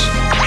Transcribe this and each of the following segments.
Peace.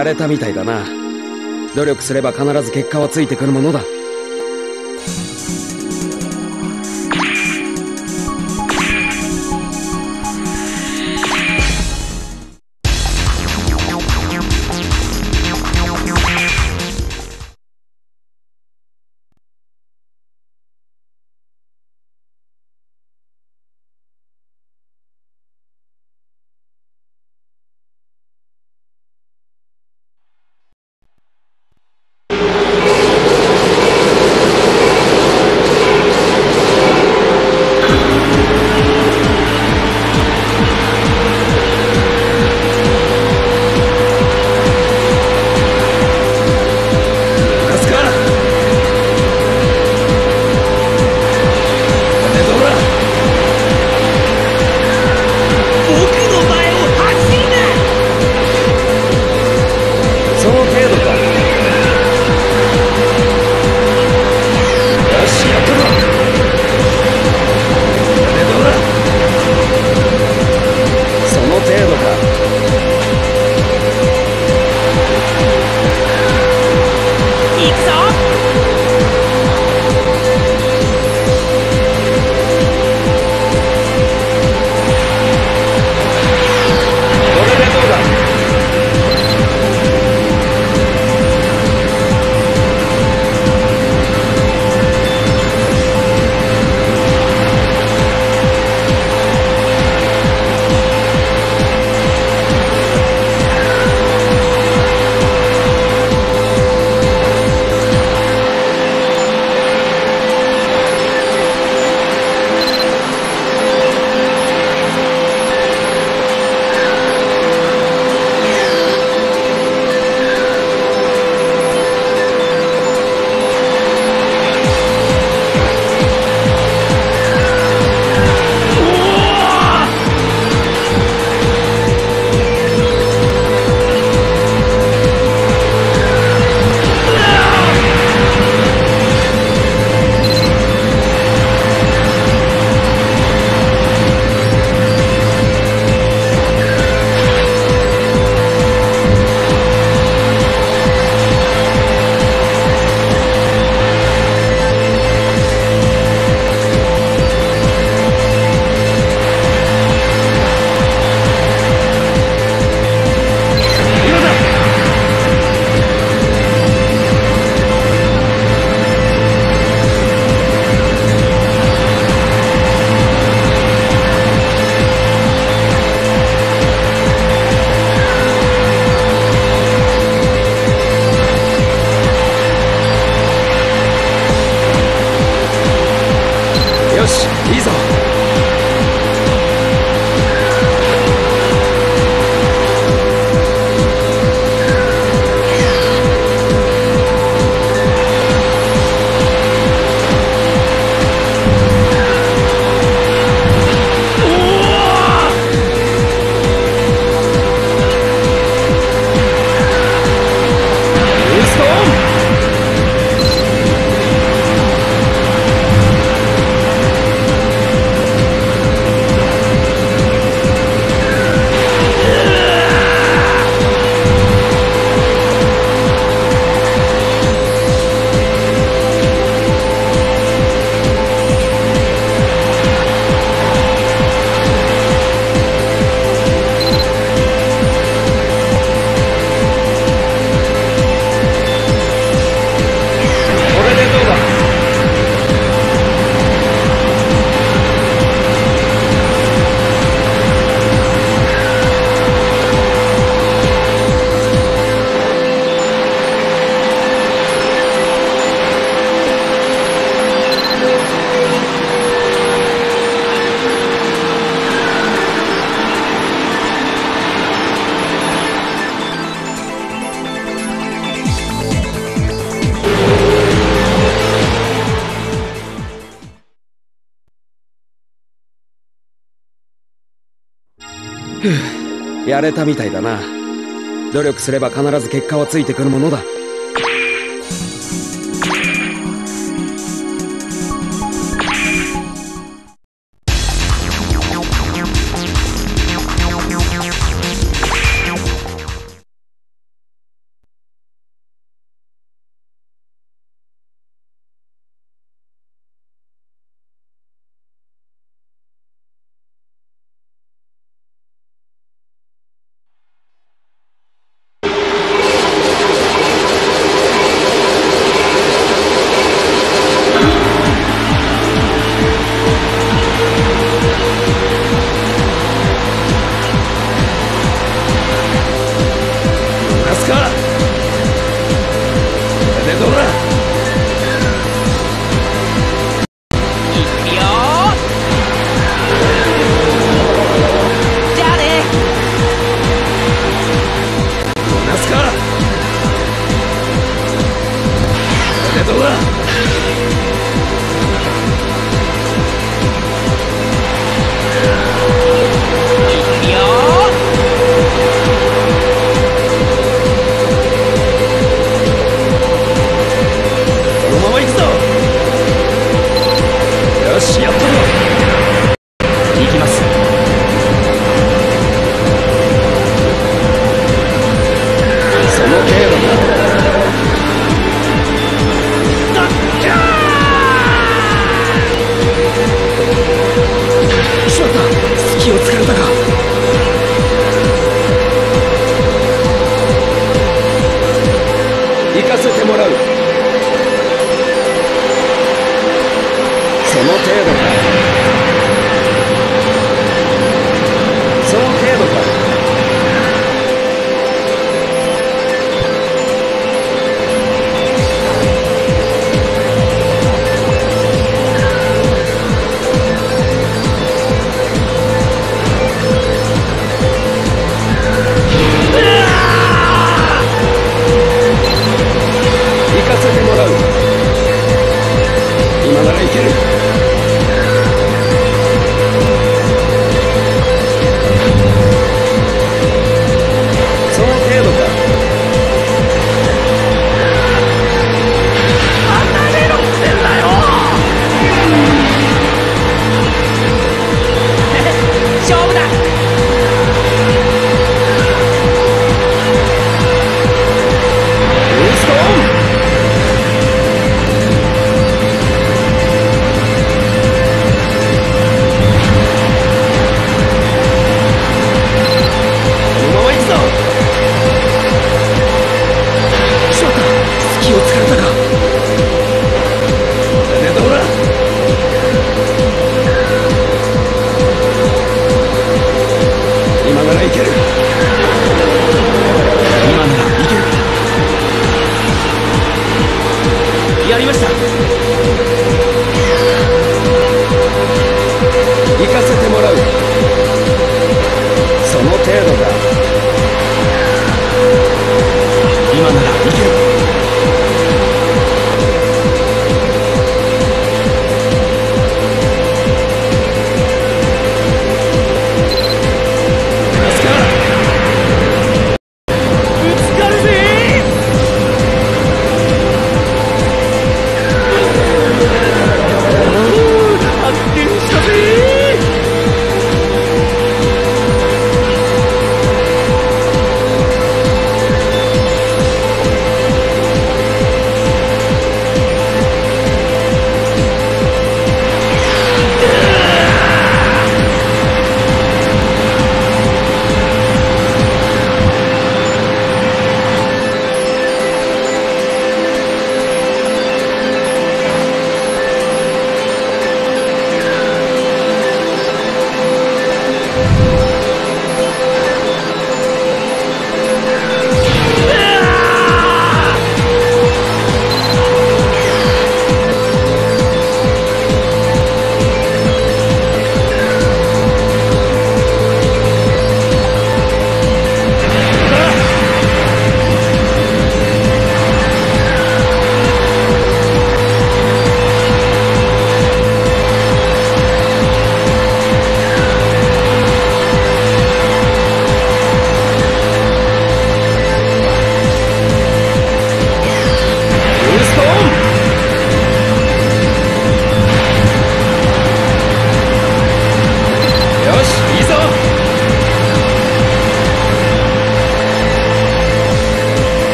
やれたみたいだな。努力すれば必ず結果はついてくるものだ。やれたみたいだな。努力すれば必ず結果はついてくるものだ。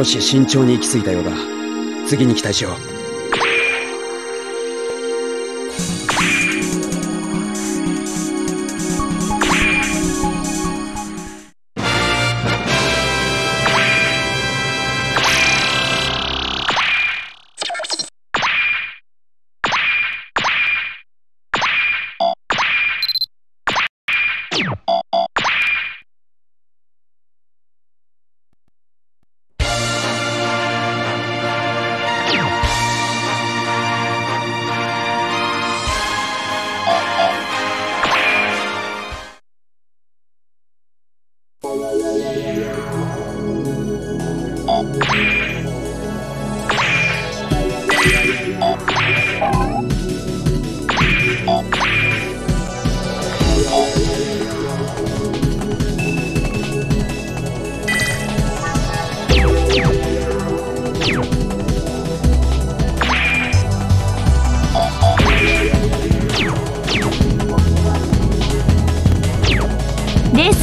少し慎重に行き着いたようだ。次に期待しよう。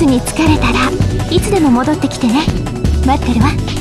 に疲れたらいつでも戻ってきてね。待ってるわ。